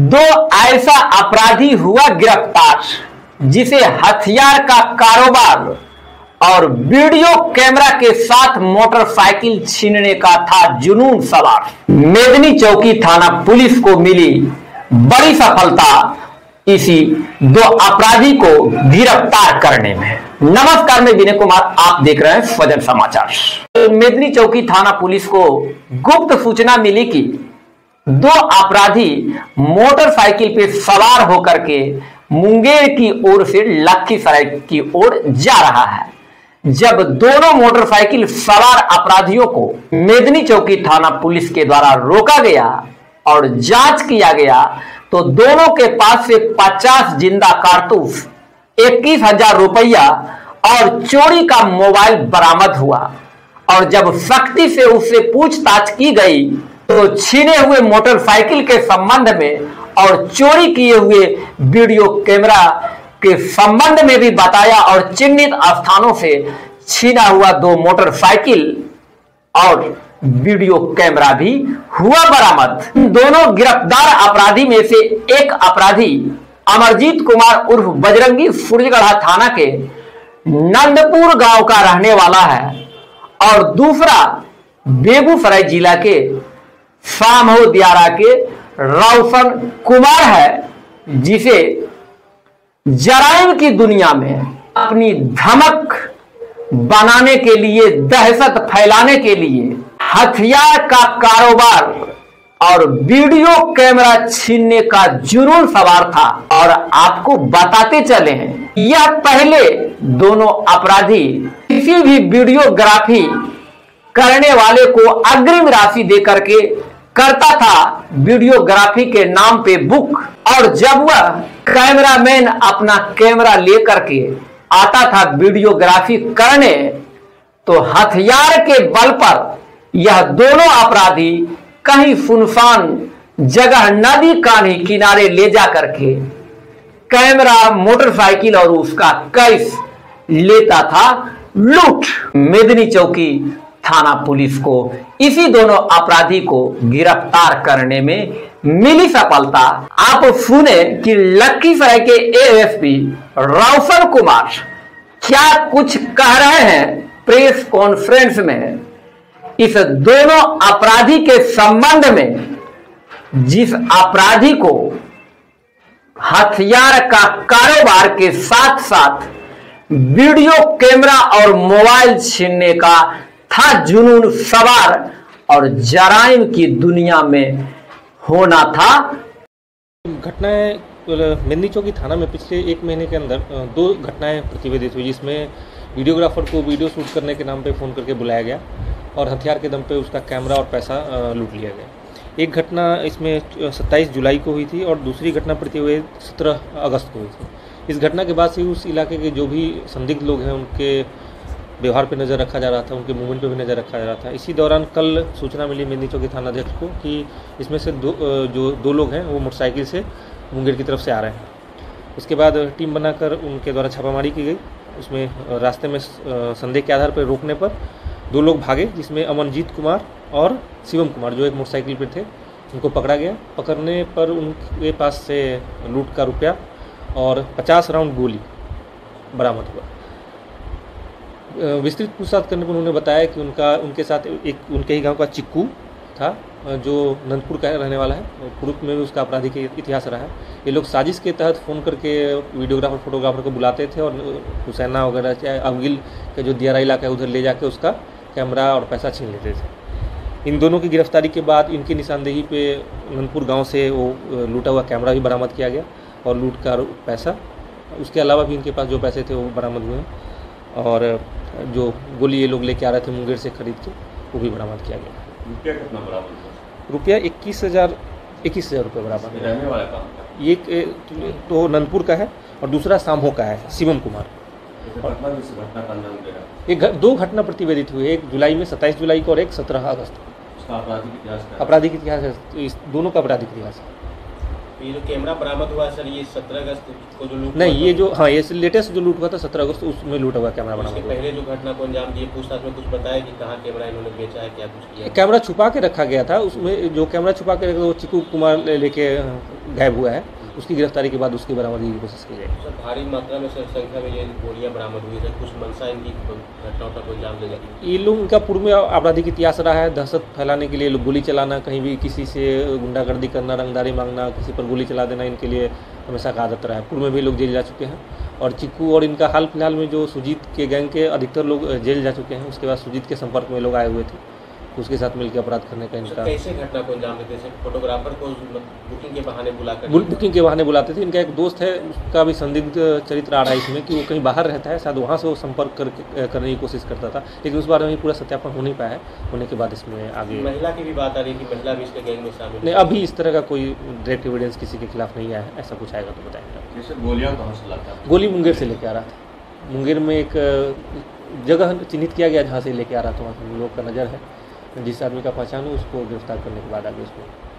दो ऐसा अपराधी हुआ गिरफ़्तार, जिसे हथियार का कारोबार और वीडियो कैमरा के साथ मोटरसाइकिल छीनने का था जुनून सवार। मेदनी चौकी थाना पुलिस को मिली बड़ी सफलता, इसी दो अपराधी को गिरफ़्तार करने में। नमस्कार, मैं विनय कुमार, आप देख रहे हैं स्वजन समाचार। मेदनी चौकी थाना पुलिस को गुप्त सूचना मिली कि दो अपराधी मोटरसाइकिल पे सवार होकर के मुंगेर की ओर से लखीसराय की ओर जा रहा है। जब दोनों मोटरसाइकिल सवार अपराधियों को मेदनी चौकी थाना पुलिस के द्वारा रोका गया और जाँच किया गया तो दोनों के पास से 50 ज़िंदा कारतूस, इक्कीस हज़ार रुपया और चोरी का मोबाइल बरामद हुआ और जब सख्ती से उससे पूछताछ की गई तो छीने हुए मोटरसाइकिल के संबंध में और चोरी किए हुए वीडियो कैमरा के संबंध में भी बताया और चिन्हित स्थानों से छीना हुआ दो मोटरसाइकिल और वीडियो कैमरा भी हुआ बरामद। दोनों गिरफ़्तार अपराधी में से एक अपराधी अमरजीत कुमार उर्फ़ बजरंगी सूर्यगढ़ा थाना के नंदपुर गाँव का रहने वाला है और दूसरा बेगूसराय जिला के सामहो दियारा के रौशन कुमार है, जिसे जराइम की दुनिया में अपनी धमक बनाने के लिए, दहशत फैलाने के लिए हथियार का कारोबार और वीडियो कैमरा छीनने का जुनून सवार था। और आपको बताते चले हैं यह पहले दोनों अपराधी किसी भी वीडियोग्राफी करने वाले को अग्रिम राशि देकर करके करता था वीडियोग्राफी के नाम पे बुक। और जब वह कैमरामैन अपना कैमरा लेकर के आता था वीडियोग्राफी करने तो हथियार के बल पर यह दोनों अपराधी कहीं सुनसान जगह नदी कान्ही किनारे ले जा करके कैमरा, मोटरसाइकिल और उसका कैश लेता था लूट। मेदनी चौकी थाना पुलिस को, इसी दोनों अपराधी को गिरफ़्तार करने में मिली सफलता। आप सुने कि लखीसराय के एएसपी रोशन कुमार क्या कुछ कह रहे हैं प्रेस कॉन्फ्रेंस में? इस दोनों अपराधी के संबंध में जिस अपराधी को हथियार का कारोबार के साथ साथ वीडियो कैमरा और मोबाइल छीनने का था जुनून सवार और जराइम की दुनिया में होना था। घटनाएँ मेदनी चौकी थाना में पिछले एक महीने के अंदर दो घटनाएँ प्रतिवेदित हुई, जिसमें वीडियोग्राफर को वीडियो शूट करने के नाम पे फ़ोन करके बुलाया गया और हथियार के दम पे उसका कैमरा और पैसा लूट लिया गया। एक घटना इसमें सत्ताईस जुलाई को हुई थी और दूसरी घटना प्रतिवेदित सत्रह अगस्त को हुई थी। इस घटना के बाद से उस इलाके के जो भी संदिग्ध लोग हैं, उनके व्यवहार पर नज़र रखा जा रहा था, उनके मूवमेंट पर भी नज़र रखा जा रहा था। इसी दौरान कल सूचना मिली मेदनी चौकी थाना अध्यक्ष को कि इसमें से दो जो दो लोग हैं, वो मोटरसाइकिल से मुंगेर की तरफ़ से आ रहे हैं। उसके बाद टीम बनाकर उनके द्वारा छापामारी की गई। उसमें रास्ते में संदेह के आधार पर रोकने पर दो लोग भागे, जिसमें अमनजीत कुमार और शिवम कुमार, जो एक मोटरसाइकिल पर थे, उनको पकड़ा गया। पकड़ने पर उनके पास से लूट का रुपया और 50 राउंड गोली बरामद हुआ। विस्तृत पूछताछ करने पर उन्होंने बताया कि उनका, उनके साथ एक, उनके ही गाँव का चिक्कू था जो नंदपुर का रहने वाला है पूर्व में भी उसका आपराधिक इतिहास रहा है। ये लोग साजिश के तहत फ़ोन करके वीडियोग्राफर, फोटोग्राफर को बुलाते थे और हुसैना वगैरह, चाहे अवगिल का जो दियारा इलाका है, उधर ले जाके उसका कैमरा और पैसा छीन लेते थे। इन दोनों की गिरफ्तारी के बाद इनकी निशानदेही पे नंदपुर गाँव से वो लूटा हुआ कैमरा भी बरामद किया गया और लूट का पैसा, उसके अलावा भी इनके पास जो पैसे थे, वो बरामद हुए और जो गोली ये लोग लेके आ रहे थे मुंगेर से खरीद के वो भी बरामद किया गया। रुपया कितना रुपया इक्कीस हज़ार इक्कीस हज़ार रुपये था? ये एक तो नंदपुर का है और दूसरा सामहो का है शिवम कुमार। ये घ- दो घटना प्रतिवेदित हुई है एक जुलाई में सत्ताईस जुलाई को और एक सत्रह अगस्त को। आपराधिक इतिहास आपराधिक इतिहास है तो इस दोनों का आपराधिक इतिहास है। तो ये जो कैमरा बरामद हुआ सर ये सत्रह अगस्त को जो लूट नहीं ये जो हाँ ये लेटेस्ट जो लूट हुआ था सत्रह अगस्त उसमें लूट हुआ कैमरा बरामद पहले जो घटना को अंजाम दिए पूछताछ में कुछ बताया कि कहाँ कैमरा इन्होंने बेचा है क्या कुछ किया कैमरा छुपा के रखा गया था उसमें जो कैमरा छुपा के रखा वो चिकू कुमार लेके गायब हुआ है। उसकी गिरफ्तारी के बाद उसकी बरामदगी की कोशिश की जाएगी। सर भारी मात्रा में संख्या में ये गोलियाँ बरामद हुई है। कुछ मंशा इनकी घटनाओं का अंजाम दे जाती ये लोग इनका पूर्व में आपराधिक इतिहास रहा है। दहशत फैलाने के लिए लोग गोली चलाना कहीं भी किसी से गुंडागर्दी करना रंगदारी मांगना किसी पर गोली चला देना इनके लिए हमेशा का आदत रहा है। पूर्व में भी लोग जेल जा चुके हैं और चिक्कू और इनका हाल फ़िलहाल में जो सुजीत के गैंग के अधिकतर लोग जेल जा चुके हैं उसके बाद सुजीत के संपर्क में लोग आए हुए थे। उसके साथ मिलकर अपराध करने का इनका कैसे घटना को अंजाम देते थे फोटोग्राफर को बुकिंग के बहाने बुलाकर बुकिंग के बहाने बुलाते थे। इनका एक दोस्त है उसका भी संदिग्ध चरित्र आ रहा है इसमें कि वो कहीं बाहर रहता है शायद वहाँ से वो संपर्क करके करने की कोशिश करता था। लेकिन उस बारे में पूरा सत्यापन हो नहीं पाया है। होने के बाद इसमें आगे महिला की भी बात आ रही थी महिला भी इसके गैंग में शामिल नहीं अभी इस तरह का कोई डायरेक्ट एविडेंस किसी के खिलाफ नहीं आया है। ऐसा कुछ आएगा तो बताएँगे। जैसे गोलियाँ कहाँ से लाता गोली मुंगेर से लेके आ रहा था। मुंगेर में एक जगह चिन्हित किया गया जहाँ से लेके आ रहा था। वहाँ हम लोग का नज़र है। जिस आदमी का पहचान हो उसको गिरफ़्तार करने के बाद आगे उसको